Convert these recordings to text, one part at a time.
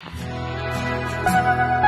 啊。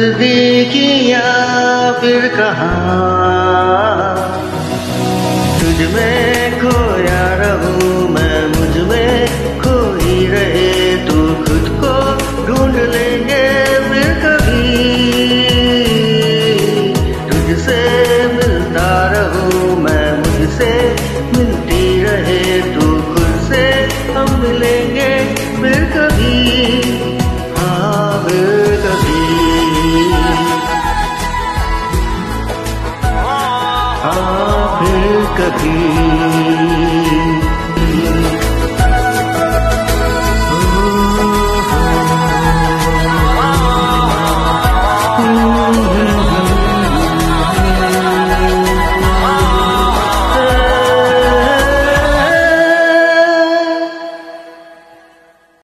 जलवे किया फिर कहा तुझ में खोया रहूँ। कभी।